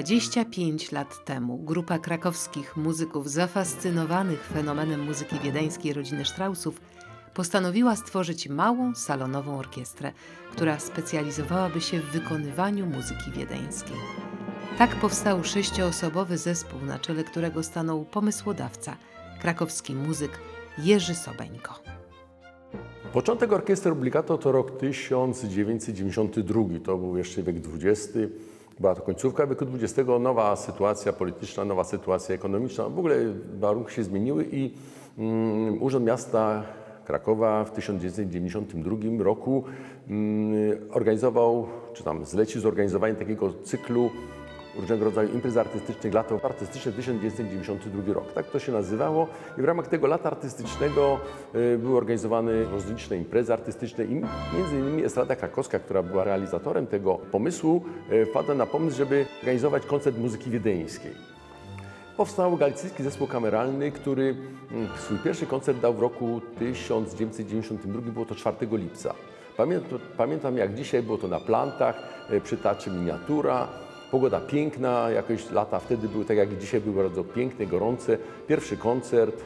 25 lat temu grupa krakowskich muzyków zafascynowanych fenomenem muzyki wiedeńskiej rodziny Straussów postanowiła stworzyć małą salonową orkiestrę, która specjalizowałaby się w wykonywaniu muzyki wiedeńskiej. Tak powstał sześcioosobowy zespół, na czele którego stanął pomysłodawca, krakowski muzyk Jerzy Sobeńko. Początek orkiestry Obligato to rok 1992, to był jeszcze wiek XX. Była to końcówka wieku XX, nowa sytuacja polityczna, nowa sytuacja ekonomiczna. W ogóle warunki się zmieniły i mm, Urząd Miasta Krakowa w 1992 roku mm, organizował, czy tam zlecił zorganizowanie takiego cyklu różnego rodzaju imprez artystycznych, lato artystyczne 1992 rok. Tak to się nazywało i w ramach tego lata artystycznego y, były organizowane rozliczne imprezy artystyczne i między innymi Estrada Krakowska, która była realizatorem tego pomysłu, y, wpadła na pomysł, żeby organizować koncert muzyki wiedeńskiej. Powstał galicyjski zespół kameralny, który mm, swój pierwszy koncert dał w roku 1992, było to 4 lipca. Pamiętam jak dzisiaj, było to na plantach, y, przytaczy miniatura, Pogoda piękna, jakoś lata wtedy były tak jak dzisiaj, były bardzo piękne, gorące. Pierwszy koncert,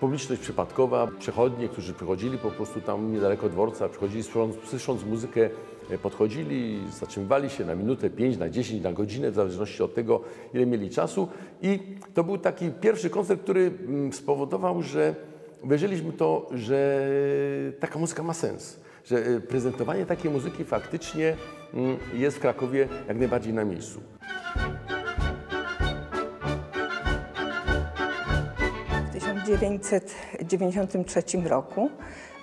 publiczność przypadkowa, przechodnie, którzy przychodzili po prostu tam niedaleko dworca, przychodzili słysząc muzykę, e, podchodzili, zatrzymywali się na minutę, pięć, na dziesięć, na godzinę, w zależności od tego, ile mieli czasu. I to był taki pierwszy koncert, który mm, spowodował, że uwierzyliśmy to, że taka muzyka ma sens że e, prezentowanie takiej muzyki faktycznie mm, jest w Krakowie jak najbardziej na miejscu. W 1993 roku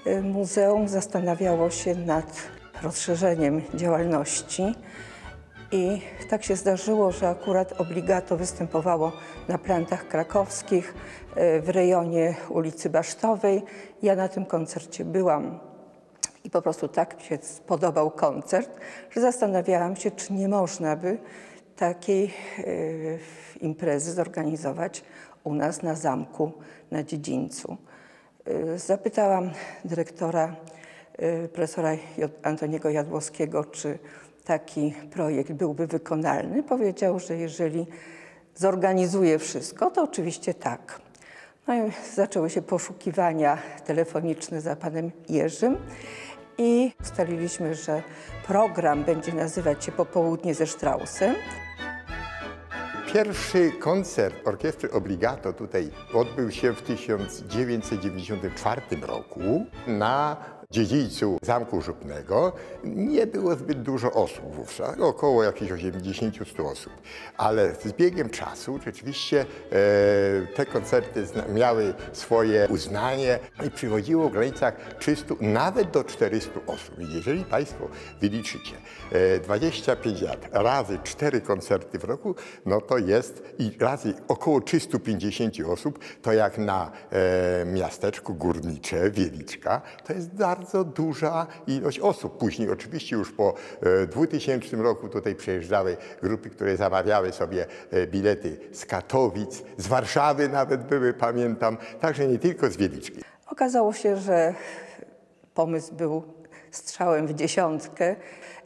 e, muzeum zastanawiało się nad rozszerzeniem działalności i tak się zdarzyło, że akurat obligato występowało na plantach krakowskich e, w rejonie ulicy Basztowej. Ja na tym koncercie byłam i po prostu tak mi się spodobał koncert, że zastanawiałam się, czy nie można by takiej y, imprezy zorganizować u nas na zamku, na dziedzińcu. Y, zapytałam dyrektora, y, profesora Antoniego Jadłowskiego, czy taki projekt byłby wykonalny. Powiedział, że jeżeli zorganizuje wszystko, to oczywiście tak. No i zaczęły się poszukiwania telefoniczne za panem Jerzym i ustaliliśmy, że program będzie nazywać się Popołudnie ze Straussem. Pierwszy koncert orkiestry Obligato tutaj odbył się w 1994 roku na dziedzińcu Zamku Żupnego nie było zbyt dużo osób wówczas, około jakichś 80-100 osób. Ale z biegiem czasu rzeczywiście e, te koncerty miały swoje uznanie i przychodziło w granicach 300, nawet do 400 osób. I jeżeli Państwo wyliczycie e, 25 lat razy 4 koncerty w roku, no to jest i razy około 350 osób, to jak na e, miasteczku górnicze, Wieliczka, to jest bardzo bardzo duża ilość osób. Później oczywiście już po 2000 e, roku tutaj przyjeżdżały grupy, które zamawiały sobie e, bilety z Katowic, z Warszawy nawet były, pamiętam, także nie tylko z Wieliczki. Okazało się, że pomysł był strzałem w dziesiątkę.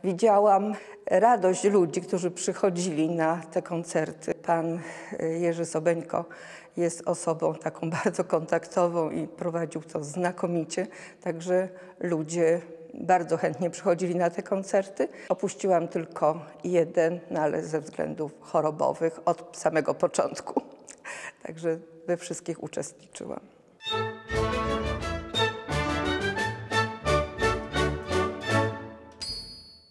Widziałam radość ludzi, którzy przychodzili na te koncerty. Pan e, Jerzy Sobeńko jest osobą taką bardzo kontaktową i prowadził to znakomicie, także ludzie bardzo chętnie przychodzili na te koncerty. Opuściłam tylko jeden, no ale ze względów chorobowych od samego początku. Także we wszystkich uczestniczyłam.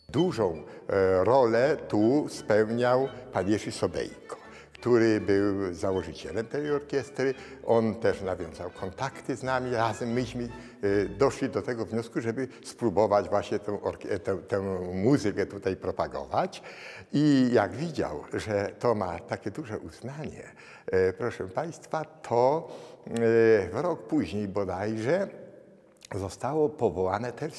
Dużą e, rolę tu spełniał pan Jerzy Sobejko który był założycielem tej orkiestry. On też nawiązał kontakty z nami. Razem myśmy y, doszli do tego wniosku, żeby spróbować właśnie tę, tę, tę muzykę tutaj propagować. I jak widział, że to ma takie duże uznanie, y, proszę Państwa, to y, rok później bodajże zostało powołane też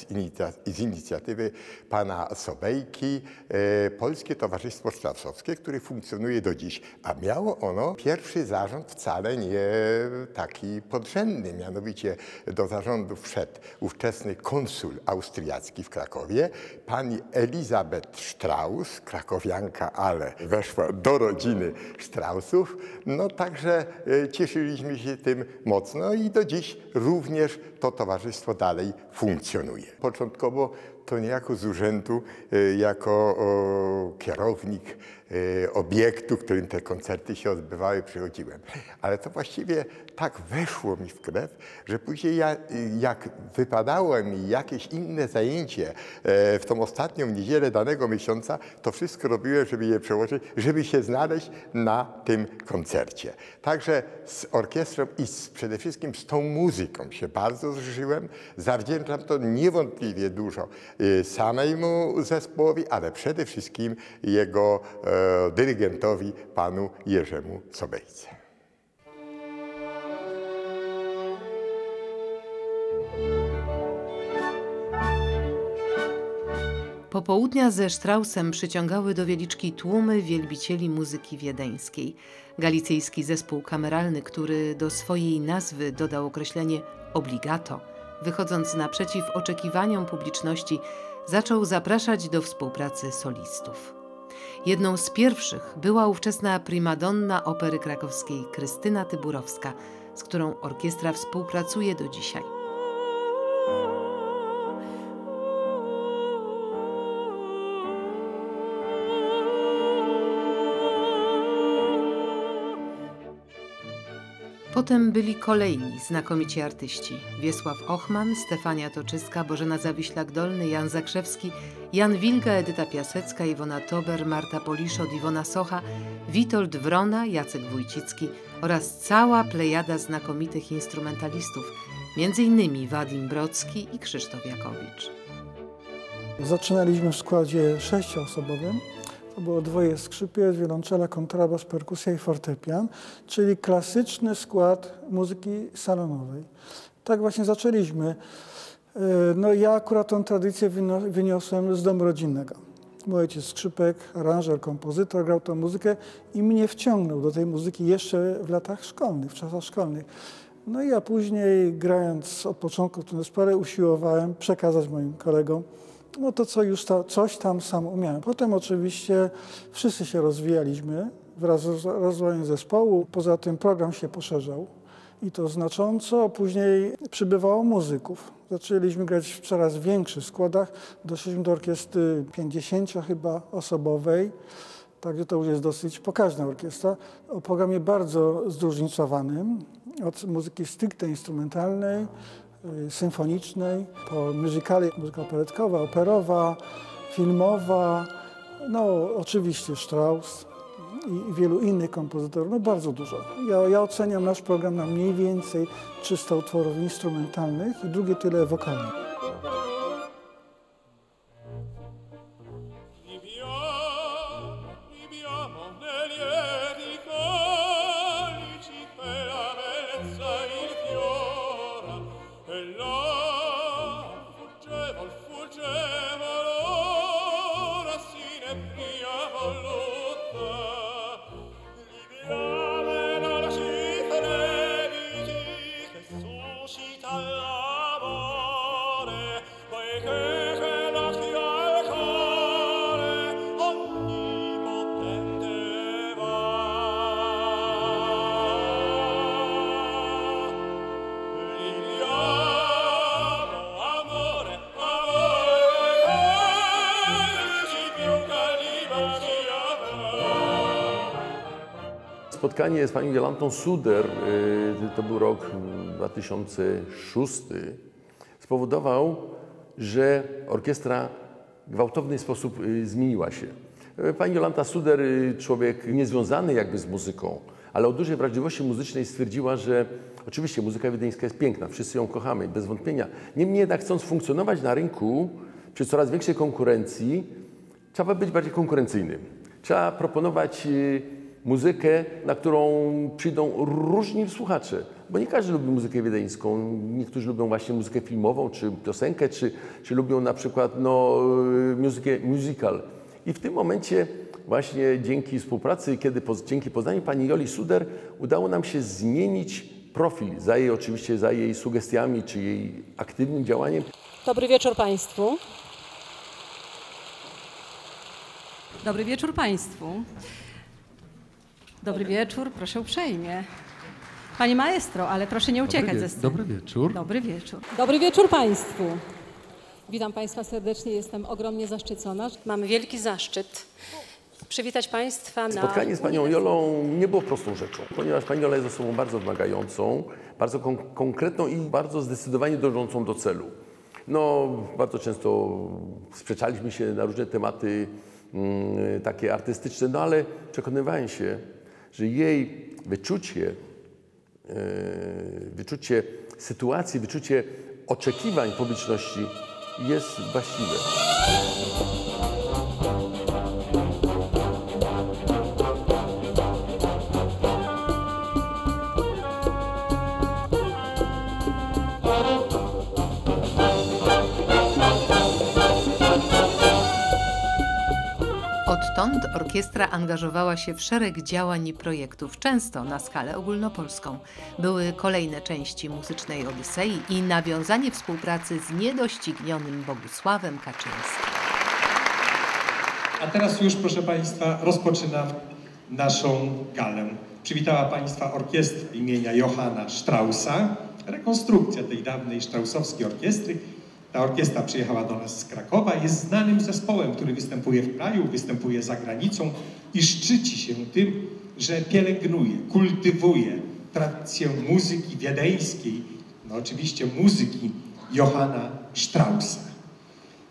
z inicjatywy pana Sobejki e, Polskie Towarzystwo Strasowskie, które funkcjonuje do dziś, a miało ono pierwszy zarząd wcale nie taki podrzędny, mianowicie do zarządu wszedł ówczesny konsul austriacki w Krakowie, pani Elizabeth Strauss, krakowianka, ale weszła do rodziny Straussów, no także e, cieszyliśmy się tym mocno i do dziś również to towarzystwo dalej funkcjonuje. Początkowo to niejako z urzędu, e, jako kierownik obiektu, w którym te koncerty się odbywały, przychodziłem. Ale to właściwie tak weszło mi w krew, że później ja, jak wypadało mi jakieś inne zajęcie e, w tą ostatnią niedzielę danego miesiąca, to wszystko robiłem, żeby je przełożyć, żeby się znaleźć na tym koncercie. Także z orkiestrą i z, przede wszystkim z tą muzyką się bardzo zżyłem. Zawdzięczam to niewątpliwie dużo samemu zespołowi, ale przede wszystkim jego e, dyrygentowi, panu Jerzemu Sobejce. Popołudnia ze Straussem przyciągały do Wieliczki tłumy wielbicieli muzyki wiedeńskiej. Galicyjski zespół kameralny, który do swojej nazwy dodał określenie obligato, wychodząc naprzeciw oczekiwaniom publiczności, zaczął zapraszać do współpracy solistów. Jedną z pierwszych była ówczesna primadonna opery krakowskiej Krystyna Tyburowska, z którą orkiestra współpracuje do dzisiaj. Potem byli kolejni znakomici artyści. Wiesław Ochman, Stefania Toczyska, Bożena Zawiślak-Dolny, Jan Zakrzewski, Jan Wilga, Edyta Piasecka, Iwona Tober, Marta Poliszot, Iwona Socha, Witold Wrona, Jacek Wójcicki oraz cała plejada znakomitych instrumentalistów, m.in. Wadim Brocki i Krzysztof Jakowicz. Zaczynaliśmy w składzie sześcioosobowym. To było dwoje skrzypiec, wiolonczela, kontrabas, perkusja i fortepian, czyli klasyczny skład muzyki salonowej. Tak właśnie zaczęliśmy. E, no ja akurat tę tradycję wyniosłem z domu rodzinnego. Mój ojciec skrzypek, aranżer, kompozytor, grał tę muzykę i mnie wciągnął do tej muzyki jeszcze w latach szkolnych, w czasach szkolnych. No i ja później, grając od początku w tym zespole, usiłowałem przekazać moim kolegom no to co już coś tam sam umiałem. Potem oczywiście wszyscy się rozwijaliśmy wraz z rozwojem zespołu. Poza tym program się poszerzał i to znacząco. Później przybywało muzyków. Zaczęliśmy grać w coraz większych składach. Doszliśmy do orkiestry 50 chyba osobowej. Także to już jest dosyć pokaźna orkiestra o programie bardzo zróżnicowanym. Od muzyki stricte instrumentalnej symfonicznej, po muzykale, muzyka operetkowa, operowa, filmowa, no oczywiście Strauss i, wielu innych kompozytorów, no bardzo dużo. Ja, ja oceniam nasz program na mniej więcej 300 utworów instrumentalnych i drugie tyle wokalnych. Spotkanie z panią Jolantą Suder, y, to był rok 2006, spowodował, że orkiestra w gwałtowny sposób y, zmieniła się. Pani Jolanta Suder, y, człowiek niezwiązany jakby z muzyką, ale o dużej wrażliwości muzycznej stwierdziła, że oczywiście muzyka wiedeńska jest piękna, wszyscy ją kochamy, bez wątpienia. Niemniej jednak chcąc funkcjonować na rynku przy coraz większej konkurencji, trzeba być bardziej konkurencyjnym. Trzeba proponować muzykę, na którą przyjdą różni słuchacze. Bo nie każdy lubi muzykę wiedeńską. Niektórzy lubią właśnie muzykę filmową, czy piosenkę, czy, czy lubią na przykład no, muzykę musical. I w tym momencie właśnie dzięki współpracy, kiedy dzięki poznaniu pani Joli Suder udało nam się zmienić profil, za jej oczywiście, za jej sugestiami, czy jej aktywnym działaniem. Dobry wieczór Państwu. Dobry wieczór Państwu. Dobry wieczór, proszę uprzejmie. Panie maestro, ale proszę nie uciekać dobry ze sceny. Dobry wieczór. Dobry wieczór. Dobry wieczór Państwu. Witam Państwa serdecznie, jestem ogromnie zaszczycona. Mamy wielki zaszczyt przywitać Państwa na... Spotkanie z panią Jolą nie było prostą rzeczą, ponieważ pani Jola jest osobą bardzo wymagającą, bardzo kon konkretną i bardzo zdecydowanie dążącą do celu. No, bardzo często sprzeczaliśmy się na różne tematy mm, takie artystyczne, no ale przekonywałem się, że jej wyczucie, wyczucie sytuacji, wyczucie oczekiwań publiczności jest właściwe. Orkiestra angażowała się w szereg działań i projektów, często na skalę ogólnopolską. Były kolejne części muzycznej Odysei i nawiązanie współpracy z niedoścignionym Bogusławem Kaczyńskim. A teraz już, proszę Państwa, rozpoczynam naszą galę. Przywitała Państwa orkiestra imienia Johanna Straussa. Rekonstrukcja tej dawnej Straussowskiej orkiestry ta orkiestra przyjechała do nas z Krakowa, jest znanym zespołem, który występuje w kraju, występuje za granicą i szczyci się tym, że pielęgnuje, kultywuje tradycję muzyki wiedeńskiej, no oczywiście muzyki Johanna Straussa.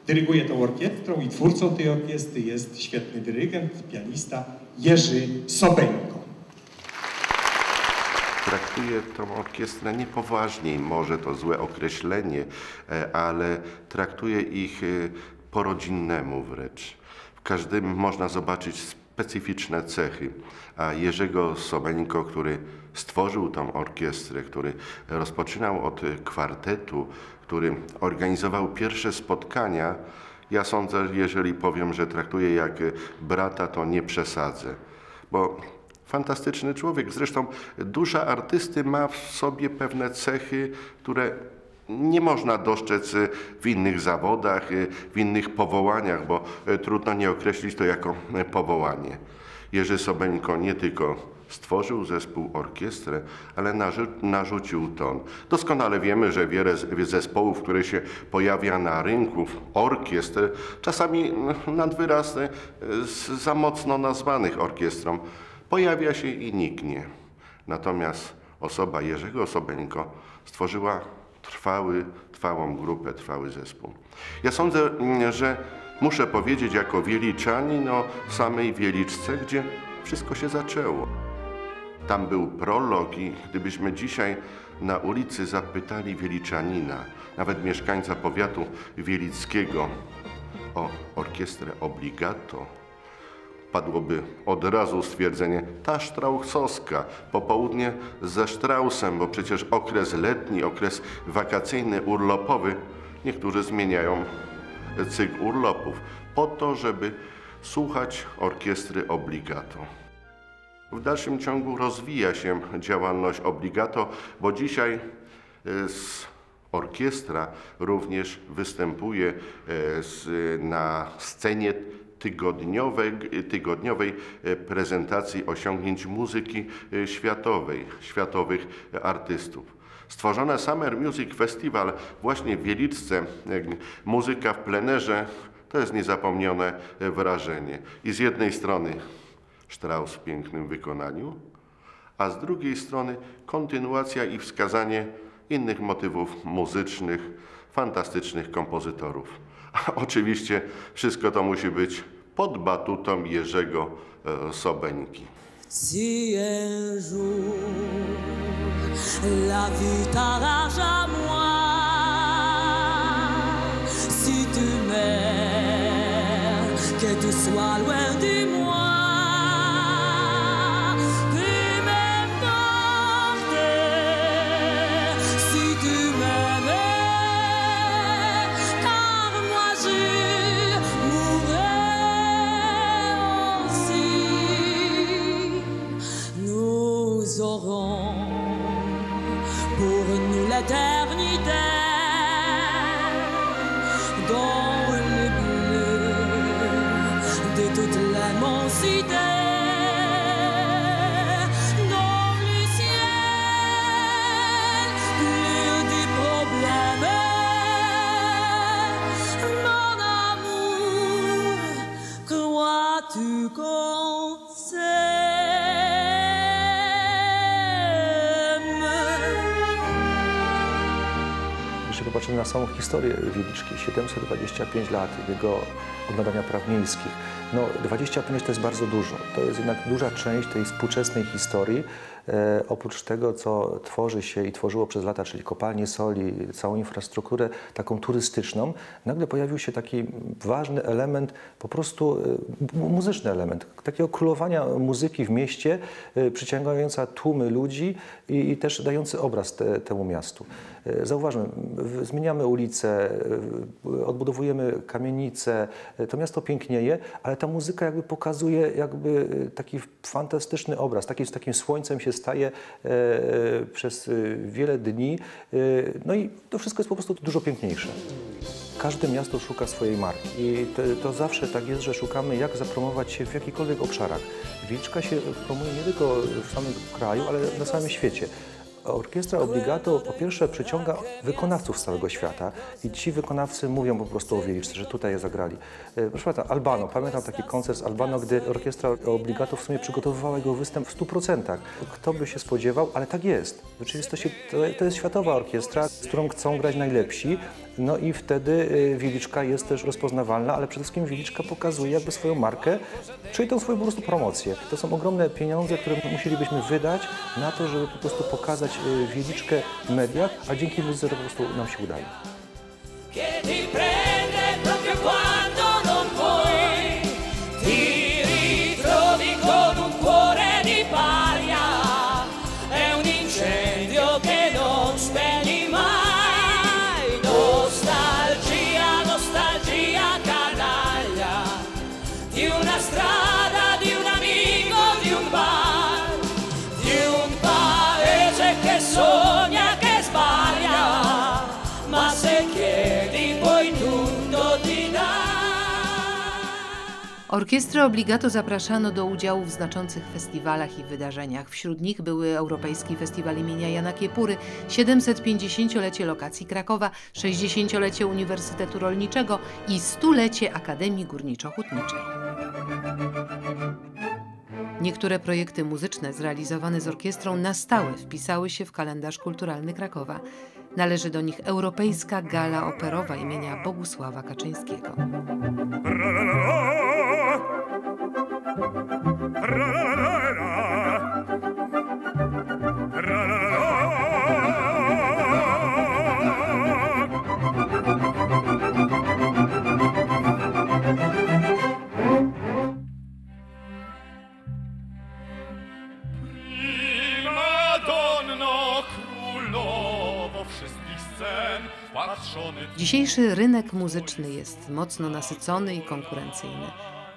Dyryguje tą orkiestrą i twórcą tej orkiestry jest świetny dyrygent, pianista Jerzy Sobeńko traktuje tą orkiestrę niepoważniej, może to złe określenie, e, ale traktuje ich e, po rodzinnemu wręcz. W każdym można zobaczyć specyficzne cechy. A Jerzego Sobeńko, który stworzył tą orkiestrę, który rozpoczynał od kwartetu, który organizował pierwsze spotkania, ja sądzę, jeżeli powiem, że traktuje jak brata, to nie przesadzę. Bo Fantastyczny człowiek. Zresztą dusza artysty ma w sobie pewne cechy, które nie można dostrzec w innych zawodach, w innych powołaniach, bo trudno nie określić to jako powołanie. Jerzy Sobeńko nie tylko stworzył zespół, orkiestrę, ale narzucił ton. Doskonale wiemy, że wiele zespołów, które się pojawia na rynku, orkiestr, czasami nad wyraz za mocno nazwanych orkiestrą, pojawia się i niknie. Natomiast osoba Jerzego Sobeńko stworzyła trwały, trwałą grupę, trwały zespół. Ja sądzę, mm, że muszę powiedzieć jako wieliczanin o samej Wieliczce, gdzie wszystko się zaczęło. Tam był prolog i gdybyśmy dzisiaj na ulicy zapytali wieliczanina, nawet mieszkańca powiatu wielickiego o orkiestrę Obligato, padłoby od razu stwierdzenie ta Straussowska, popołudnie ze Straussem, bo przecież okres letni, okres wakacyjny, urlopowy, niektórzy zmieniają cykl urlopów, po to, żeby słuchać orkiestry obligato. W dalszym ciągu rozwija się działalność obligato, bo dzisiaj e, orkiestra również występuje e, na scenie tygodniowej, e, prezentacji osiągnięć muzyki e, światowej, światowych artystów. Stworzone Summer Music Festival właśnie w Wieliczce, e, muzyka w plenerze, to jest niezapomniane wrażenie. I z jednej strony Strauss w pięknym wykonaniu, a z drugiej strony kontynuacja i wskazanie innych motywów muzycznych, fantastycznych kompozytorów. Oczywiście wszystko to musi być pod batutą Jerzego e, Sobeńki. Si un jour la vie na samą historię Wieliczki, 725 lat jego odnawiania praw miejskich, no 25 to jest bardzo dużo. To jest jednak duża część tej współczesnej historii. E, oprócz tego, co tworzy się i tworzyło przez lata, czyli kopalnie soli, całą infrastrukturę taką turystyczną, nagle pojawił się taki ważny element, po prostu e, mu- muzyczny element, takiego królowania muzyki w mieście, e, przyciągająca tłumy ludzi i, i też dający obraz te, temu miastu. E, Zauważmy, zmieniamy ulice, odbudowujemy kamienice, e, to miasto pięknieje, ale ta muzyka jakby pokazuje jakby e, taki fantastyczny obraz, taki z takim słońcem się staje przez wiele dni, no i to wszystko jest po prostu dużo piękniejsze. Każde miasto szuka swojej marki i to, to zawsze tak jest, że szukamy jak zapromować się w jakichkolwiek obszarach. Wilczka się promuje nie tylko w samym kraju, ale na całym świecie. Orkiestra Obligato po pierwsze przyciąga wykonawców z całego świata i ci wykonawcy mówią po prostu o Wieliczce, że tutaj je zagrali. E, Proszę Państwa, Albano, pamiętam taki koncert z Albano, gdy Orkiestra Obligato w sumie przygotowywała jego występ w 100%. Kto by się spodziewał, ale tak jest. W rzeczywistości to, jest światowa orkiestra, z którą chcą grać najlepsi, no i wtedy y, Wieliczka jest też rozpoznawalna, ale przede wszystkim Wieliczka pokazuje jakby swoją markę, czyli tą swoją po prostu promocję. To są ogromne pieniądze, które musielibyśmy wydać na to, żeby po prostu pokazać y, Wieliczkę w mediach, a dzięki muzyce to po prostu nam się udaje. Orkiestrę Obligato zapraszano do udziału w znaczących festiwalach i wydarzeniach. Wśród nich były Europejski Festiwal imienia Jana Kiepury, 750-lecie lokacji Krakowa, 60-lecie Uniwersytetu Rolniczego i 100-lecie Akademii Górniczo-Hutniczej. Niektóre projekty muzyczne zrealizowane z orkiestrą na stałe wpisały się w kalendarz kulturalny Krakowa. Należy do nich Europejska Gala Operowa imienia Bogusława Kaczyńskiego. Madonna Dzisiejszy rynek muzyczny jest mocno nasycony i konkurencyjny.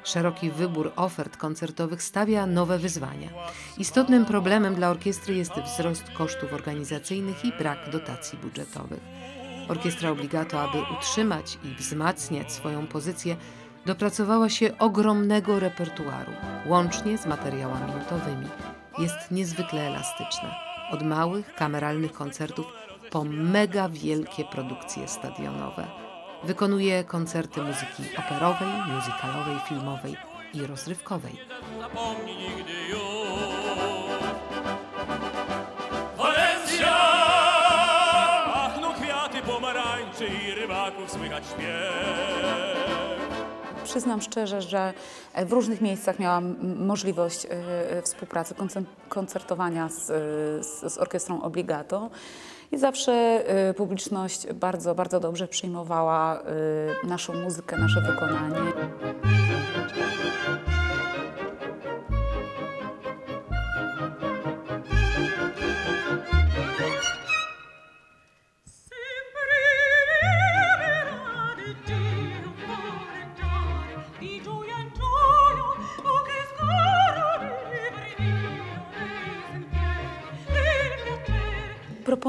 Szeroki wybór ofert koncertowych stawia nowe wyzwania. Istotnym problemem dla orkiestry jest wzrost kosztów organizacyjnych i brak dotacji budżetowych. Orkiestra Obligato, aby utrzymać i wzmacniać swoją pozycję, dopracowała się ogromnego repertuaru, łącznie z materiałami nutowymi. Jest niezwykle elastyczna. Od małych, kameralnych koncertów po mega wielkie produkcje stadionowe. Wykonuje koncerty muzyki operowej, muzykalowej, filmowej i rozrywkowej. Zapomnij nigdy już. Walencja! Pachną kwiaty pomarańczy i rybaków słychać śpiew. Przyznam szczerze, że w różnych miejscach miałam możliwość e, współpracy, koncen- koncertowania z, e, z, z orkiestrą Obligato i zawsze e, publiczność bardzo, bardzo dobrze przyjmowała e, naszą muzykę, nasze wykonanie.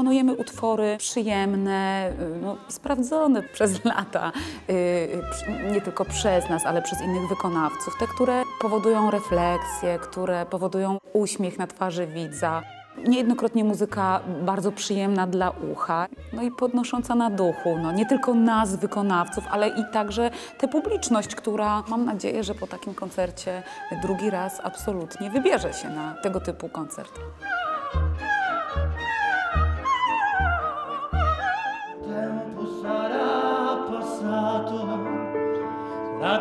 Proponujemy utwory przyjemne, y, no, sprawdzone przez lata, y, nie tylko przez nas, ale przez innych wykonawców, te, które powodują refleksję, które powodują uśmiech na twarzy widza. Niejednokrotnie muzyka bardzo przyjemna dla ucha, no i podnosząca na duchu, no, nie tylko nas, wykonawców, ale i także tę publiczność, która mam nadzieję, że po takim koncercie drugi raz absolutnie wybierze się na tego typu koncert.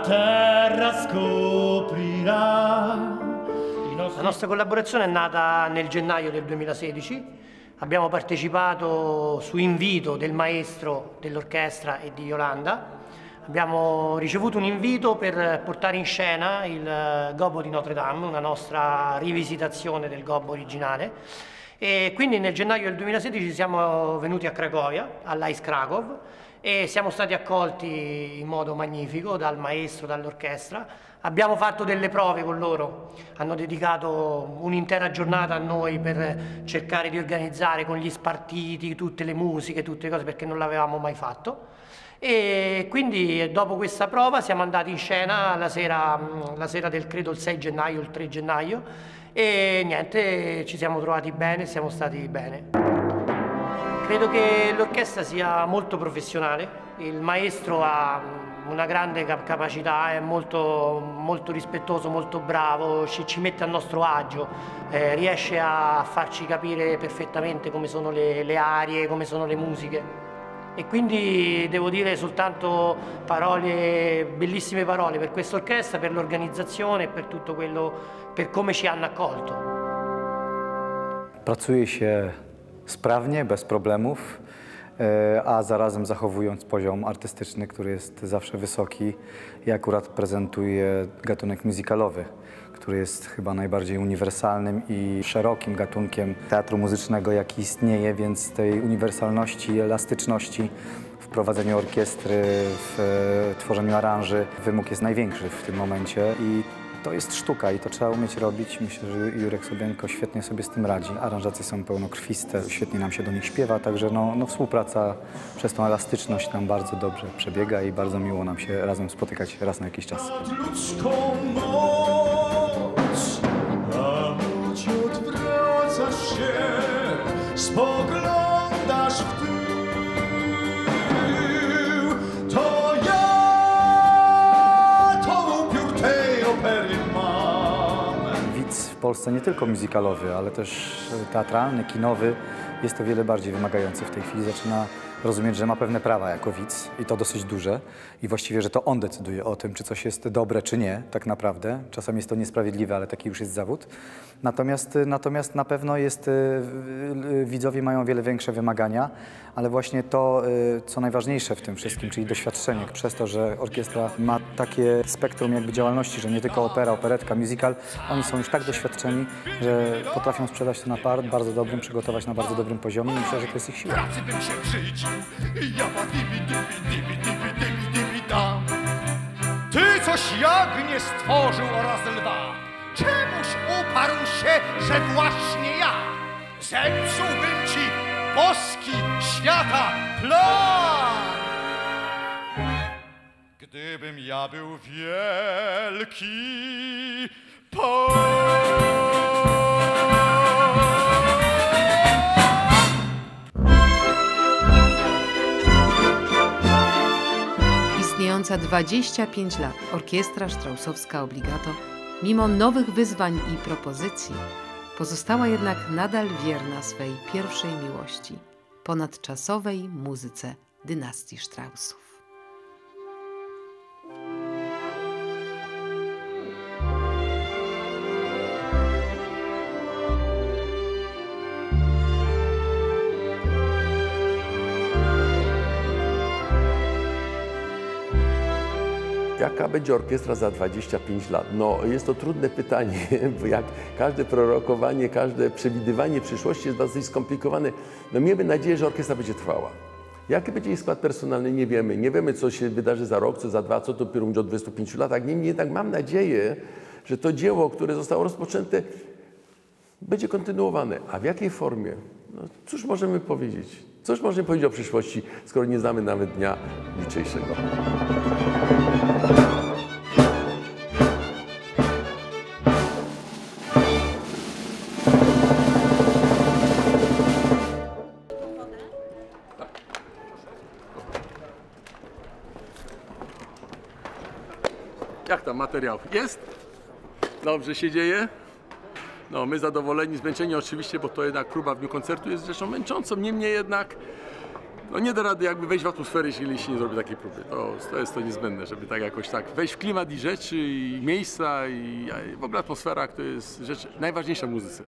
Terra scoprirà La nostra collaborazione è nata nel gennaio del 2016. Abbiamo partecipato su invito del maestro dell'orchestra e di Yolanda. Abbiamo ricevuto un invito per portare in scena il Gobbo di Notre Dame, una nostra rivisitazione del Gobbo originale. E quindi nel gennaio del 2016 siamo venuti a Cracovia, all'Ice Krakow, e siamo stati accolti in modo magnifico dal maestro, dall'orchestra. Abbiamo fatto delle prove con loro, hanno dedicato un'intera giornata a noi per cercare di organizzare con gli spartiti tutte le musiche, tutte le cose perché non l'avevamo mai fatto. E quindi dopo questa prova siamo andati in scena la sera, la sera del credo il 6 gennaio, il 3 gennaio e niente, ci siamo trovati bene, siamo stati bene. Credo che l'orchestra sia molto professionale, il maestro ha mm, una grande cap- capacità, è molto, molto rispettoso, molto bravo, ci, ci mette a nostro agio, eh, riesce a farci capire perfettamente come sono le, le arie, come sono le musiche. E quindi devo dire soltanto parole, bellissime parole per questa orchestra, per l'organizzazione e per tutto quello, per come ci hanno accolto. Pracuje się sprawnie, bez problemów, e, a zarazem zachowując poziom artystyczny, który jest zawsze wysoki. Ja akurat prezentuję gatunek musicalowy, który jest chyba najbardziej uniwersalnym i szerokim gatunkiem teatru muzycznego, jaki istnieje, więc tej uniwersalności i elastyczności w prowadzeniu orkiestry, w e, tworzeniu aranży wymóg jest największy w tym momencie i to jest sztuka i to trzeba umieć robić. Myślę, że Jurek Sobienko świetnie sobie z tym radzi. Aranżacje są pełnokrwiste, świetnie nam się do nich śpiewa, także no, no współpraca przez tą elastyczność nam bardzo dobrze przebiega i bardzo miło nam się razem spotykać raz na jakiś czas. Polsce nie tylko muzykalowy, ale też teatralny, kinowy jest o wiele bardziej wymagający w tej chwili. Zaczyna rozumieć, że ma pewne prawa jako widz i to dosyć duże i właściwie, że to on decyduje o tym, czy coś jest dobre, czy nie, tak naprawdę. Czasami jest to niesprawiedliwe, ale taki już jest zawód. Natomiast, natomiast na pewno jest, y, y, widzowie mają wiele większe wymagania, ale właśnie to, y, co najważniejsze w tym wszystkim, czyli doświadczenie, przez to, że orkiestra ma takie spektrum jakby działalności, że nie tylko opera, operetka, musical, oni są już tak doświadczeni, że potrafią sprzedać to na par, bardzo dobrym, przygotować na bardzo dobrym poziomie i myślę, że to jest ich siła. Pracy bym się ja ma dibi, dibi, dibi, dibi, dibi, dibi, dam. Ty coś jagnię stworzył oraz lwa, czemuś uparł się, że właśnie ja zepsułbym ci boski świata plan. Gdybym ja był wielki, Istniejąca 25 lat orkiestra Straussowska Obligato, mimo nowych wyzwań i propozycji, pozostała jednak nadal wierna swej pierwszej miłości ponadczasowej muzyce dynastii Straussów. Jaka będzie orkiestra za 25 lat? No, jest to trudne pytanie, bo jak każde prorokowanie, każde przewidywanie przyszłości jest dosyć skomplikowane. No, miejmy nadzieję, że orkiestra będzie trwała. Jaki będzie jej skład personalny, nie wiemy. Nie wiemy, co się wydarzy za rok, co za dwa, co dopiero będzie o 25 latach. Niemniej jednak mam nadzieję, że to dzieło, które zostało rozpoczęte, będzie kontynuowane. A w jakiej formie? No, cóż możemy powiedzieć? Cóż możemy powiedzieć o przyszłości, skoro nie znamy nawet dnia jutrzejszego? Materiał? Jest? Dobrze się dzieje? No, my zadowoleni, zmęczeni oczywiście, bo to jednak próba w dniu koncertu jest rzeczą męczącą. Niemniej jednak no nie da rady jakby wejść w atmosferę, jeśli się nie zrobi takiej próby. To, to jest to niezbędne, żeby tak jakoś tak wejść w klimat i rzeczy, i miejsca, i, i w ogóle atmosfera, to jest rzecz najważniejsza w muzyce.